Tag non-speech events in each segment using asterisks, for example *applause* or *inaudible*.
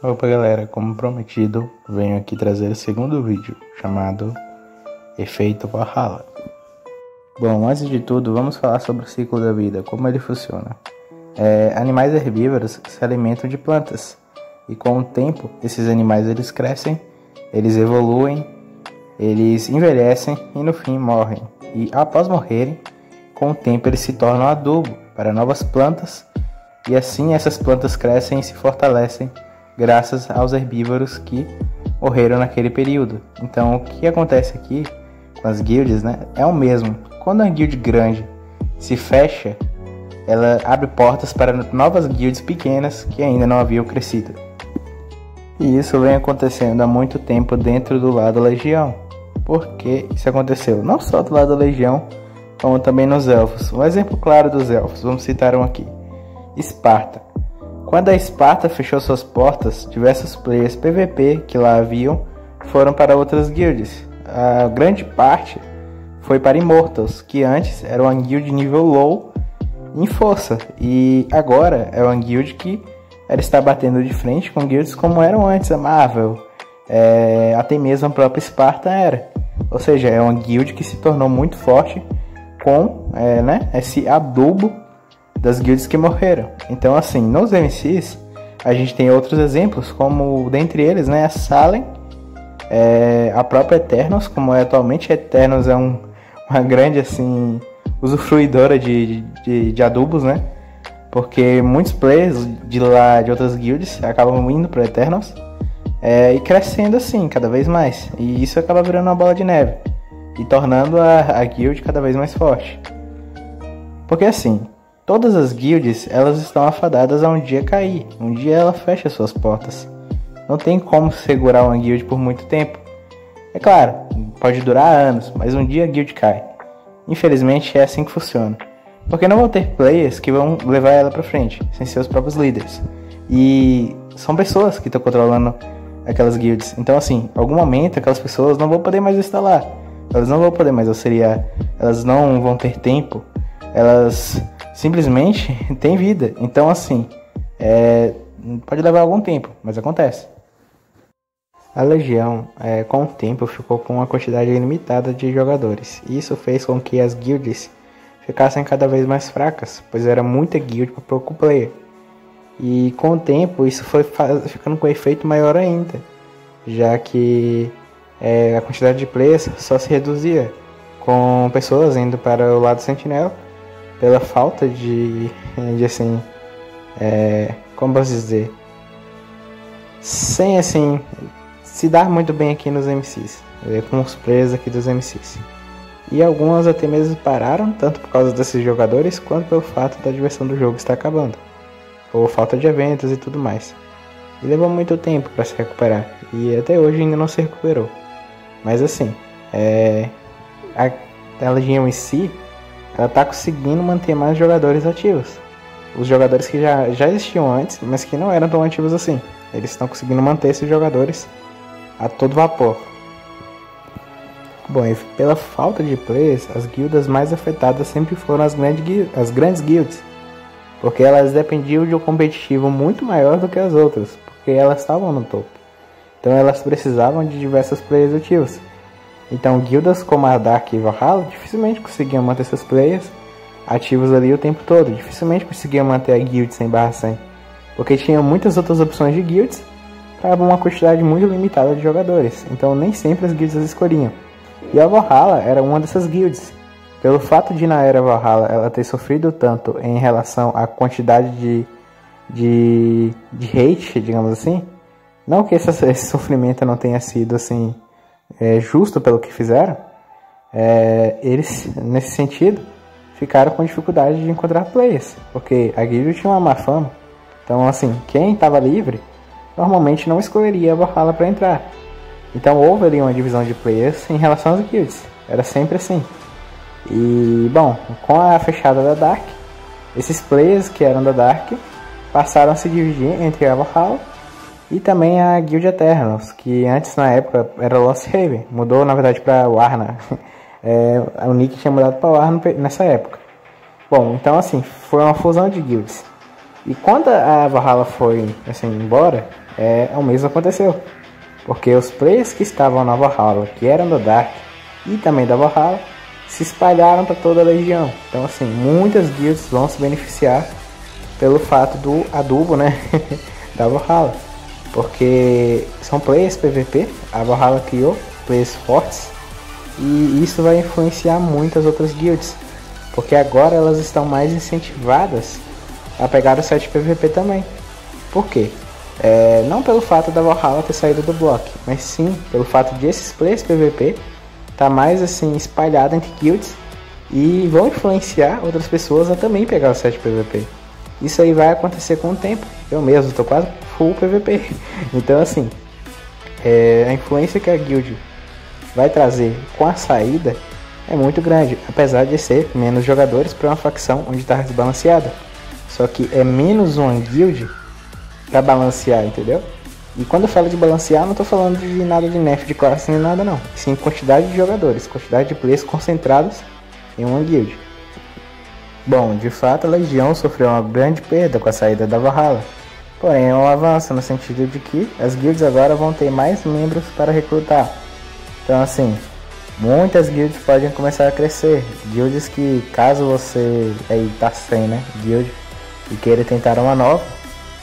Opa galera, como prometido, venho aqui trazer o segundo vídeo, chamado Efeito Valhalla. Bom, antes de tudo, vamos falar sobre o ciclo da vida, como ele funciona. É, animais herbívoros se alimentam de plantas, e com o tempo, esses animais eles crescem, eles evoluem, eles envelhecem e no fim morrem. E após morrerem, com o tempo eles se tornam adubo para novas plantas, e assim essas plantas crescem e se fortalecem graças aos herbívoros que morreram naquele período. Então, o que acontece aqui com as guilds, né, é o mesmo. Quando a guild grande se fecha, ela abre portas para novas guilds pequenas que ainda não haviam crescido. E isso vem acontecendo há muito tempo dentro do lado Legião. Por que isso aconteceu? Não só do lado da Legião, como também nos Elfos. Um exemplo claro dos Elfos, vamos citar um aqui. Esparta. Quando a Esparta fechou suas portas, diversos players PVP que lá haviam foram para outras guilds. A grande parte foi para Immortals, que antes era uma guild nível low em força, e agora é uma guild que ela está batendo de frente com guilds como eram antes a Marvel, é, até mesmo a própria Esparta era. Ou seja, é uma guild que se tornou muito forte com é, né, esse adubo das guilds que morreram. Então, assim, nos MCs, a gente tem outros exemplos, como dentre eles, né, a Salem, é, a própria Eternos, como é atualmente, a Eternos é um, uma grande, assim, usufruidora de, de, de adubos, né, porque muitos players de lá, de outras guilds, acabam indo para Eternos é, e crescendo assim, cada vez mais, e isso acaba virando uma bola de neve, e tornando a, a guild cada vez mais forte. Porque assim, Todas as guilds, elas estão afadadas a um dia cair. Um dia ela fecha suas portas. Não tem como segurar uma guild por muito tempo. É claro, pode durar anos, mas um dia a guild cai. Infelizmente é assim que funciona. Porque não vão ter players que vão levar ela para frente, sem seus próprios líderes. E são pessoas que estão controlando aquelas guilds. Então assim, em algum momento aquelas pessoas não vão poder mais instalar. Elas não vão poder mais auxiliar. Elas não vão ter tempo. Elas simplesmente *laughs* tem vida. Então, assim, é, pode levar algum tempo, mas acontece. A Legião, é, com o tempo, ficou com uma quantidade limitada de jogadores. Isso fez com que as guilds ficassem cada vez mais fracas, pois era muita guild para pouco player. E com o tempo, isso foi ficando com efeito maior ainda, já que é, a quantidade de players só se reduzia, com pessoas indo para o lado sentinela pela falta de, de assim, é, como posso dizer, sem assim, se dar muito bem aqui nos MCs, é, com os players aqui dos MCs. E algumas até mesmo pararam, tanto por causa desses jogadores, quanto pelo fato da diversão do jogo estar acabando, ou falta de eventos e tudo mais. E levou muito tempo para se recuperar, e até hoje ainda não se recuperou. Mas assim, é, a, a Legião em si, ela está conseguindo manter mais jogadores ativos. Os jogadores que já, já existiam antes, mas que não eram tão ativos assim. Eles estão conseguindo manter esses jogadores a todo vapor. Bom, e pela falta de players, as guildas mais afetadas sempre foram as, as grandes guilds, porque elas dependiam de um competitivo muito maior do que as outras, porque elas estavam no topo. Então elas precisavam de diversos players ativos. Então, guildas como a Dark e Valhalla dificilmente conseguiam manter seus players ativos ali o tempo todo. Dificilmente conseguiam manter a guild 100 barra 100. Porque tinham muitas outras opções de guilds para uma quantidade muito limitada de jogadores. Então, nem sempre as guilds as escolhiam. E a Valhalla era uma dessas guilds. Pelo fato de na era Valhalla ela ter sofrido tanto em relação à quantidade de, de, de hate, digamos assim. Não que esse, *laughs* esse sofrimento não tenha sido assim é, justo pelo que fizeram, é, eles, nesse sentido, ficaram com dificuldade de encontrar players, porque a guild tinha uma má fama. Então, assim, quem estava livre normalmente não escolheria a Valhalla para entrar. Então, houve ali uma divisão de players em relação às guilds. Era sempre assim. E, bom, com a fechada da Dark, esses players que eram da Dark passaram a se dividir entre a Valhalla e também a Guild Eternals, que antes na época era Lost Haven, mudou na verdade para Warner. *laughs* É, o Nick tinha mudado para Warner nessa época. Bom, então assim, foi uma fusão de guilds. E quando a Valhalla foi assim embora, é, o mesmo aconteceu. Porque os players que estavam na Valhalla, que eram do Dark e também da Valhalla, se espalharam para toda a legião. Então assim, muitas guilds vão se beneficiar pelo fato do adubo, né, *laughs* da Valhalla. Porque são players PVP, a Valhalla criou players fortes e isso vai influenciar muitas outras guilds. Porque agora elas estão mais incentivadas a pegar o set PVP também. Por quê? É, não pelo fato da Valhalla ter saído do bloco, mas sim pelo fato de esses players PVP tá mais assim espalhado entre guilds e vão influenciar outras pessoas a também pegar o set PVP. Isso aí vai acontecer com o tempo. Eu mesmo tô quase full PVP. Então assim, é, a influência que a guild vai trazer com a saída é muito grande, apesar de ser menos jogadores para uma facção onde está desbalanceada. Só que é menos uma guild para balancear, entendeu? E quando eu falo de balancear, não estou falando de nada de nerf de classe nem nada não. Sim quantidade de jogadores, quantidade de players concentrados em uma guild. Bom, de fato a Legião sofreu uma grande perda com a saída da Valhalla. Porém, é um avanço no sentido de que as guilds agora vão ter mais membros para recrutar. Então assim, muitas guilds podem começar a crescer. Guilds que caso você aí tá sem, né, guild e queira tentar uma nova,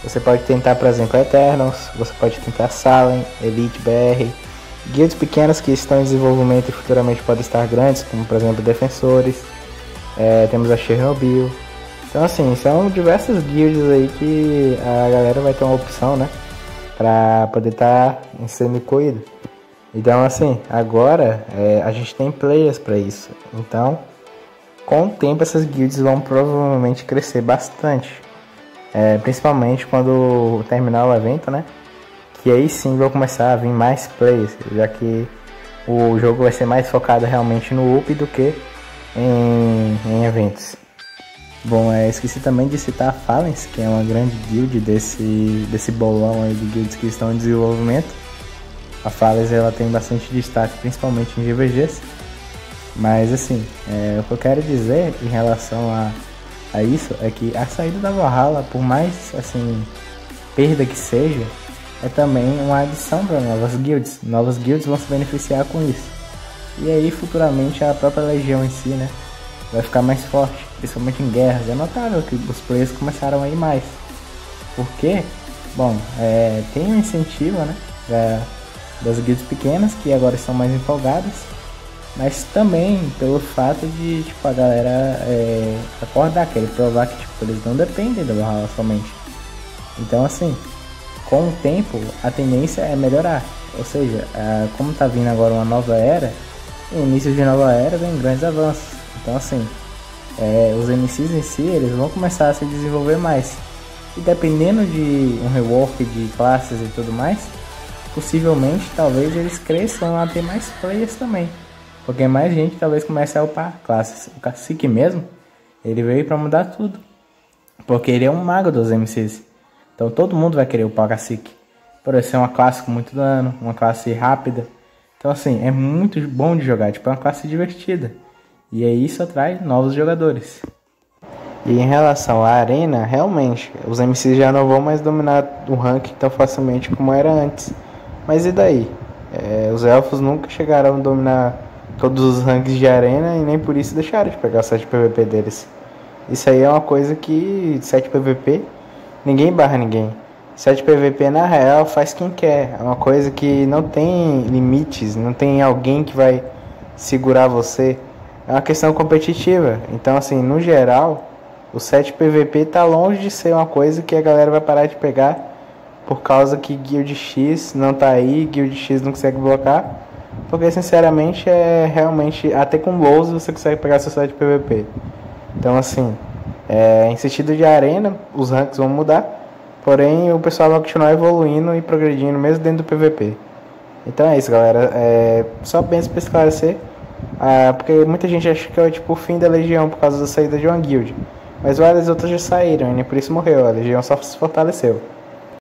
você pode tentar, por exemplo, Eternals, você pode tentar Salem, Elite BR, guilds pequenas que estão em desenvolvimento e futuramente podem estar grandes, como por exemplo Defensores, é, temos a Chernobyl. Então assim, são diversas guilds aí que a galera vai ter uma opção, né? Pra poder estar tá em semi-coído. Então assim, agora é, a gente tem players para isso. Então, com o tempo essas guilds vão provavelmente crescer bastante. É, principalmente quando terminar o evento, né? Que aí sim vão começar a vir mais players, já que o jogo vai ser mais focado realmente no up do que em, em eventos. Bom, é, esqueci também de citar a Falens, que é uma grande guild desse, desse bolão aí de guilds que estão em desenvolvimento. A Falens ela tem bastante destaque, principalmente em GVGs. Mas assim, é, o que eu quero dizer em relação a a isso é que a saída da Valhalla, por mais assim perda que seja, é também uma adição para novas guilds. Novas guilds vão se beneficiar com isso. E aí futuramente a própria legião em si, né, vai ficar mais forte, principalmente em guerras. É notável que os players começaram a ir mais. Porque, bom, é, tem um incentivo, né, da, das guilds pequenas que agora estão mais empolgadas mas também pelo fato de tipo, a galera é, acordar, querer provar que tipo, eles não dependem do Valhalla somente. Então assim, com o tempo a tendência é melhorar. Ou seja, como tá vindo agora uma nova era, o início de nova era vem grandes avanços. Então assim, é, os MCs em si eles vão começar a se desenvolver mais. E dependendo de um rework de classes e tudo mais, possivelmente talvez eles cresçam a ter mais players também. Porque mais gente talvez comece a upar classes. O Cacique mesmo, ele veio para mudar tudo. Porque ele é um mago dos MCs. Então todo mundo vai querer upar o Cacique. Por ser uma classe com muito dano, uma classe rápida. Então assim, é muito bom de jogar, tipo, é uma classe divertida. E aí isso atrai novos jogadores. E em relação à arena, realmente, os MCs já não vão mais dominar o ranking tão facilmente como era antes. Mas e daí? É, os elfos nunca chegaram a dominar todos os ranks de arena e nem por isso deixaram de pegar o 7 PVP deles. Isso aí é uma coisa que 7 PVP ninguém barra ninguém. 7 PVP na real faz quem quer. É uma coisa que não tem limites, não tem alguém que vai segurar você. É uma questão competitiva. Então assim, no geral, o 7 PVP tá longe de ser uma coisa que a galera vai parar de pegar por causa que Guild X não tá aí, Guild X não consegue blocar. Porque sinceramente é realmente. Até com lows você consegue pegar seu site PVP. Então assim, é, em sentido de arena, os ranks vão mudar. Porém o pessoal vai continuar evoluindo e progredindo mesmo dentro do PVP. Então é isso galera. É, só penso para esclarecer. Ah, porque muita gente acha que é tipo o fim da Legião por causa da saída de uma guild. Mas várias outras já saíram e nem por isso morreu. A Legião só se fortaleceu.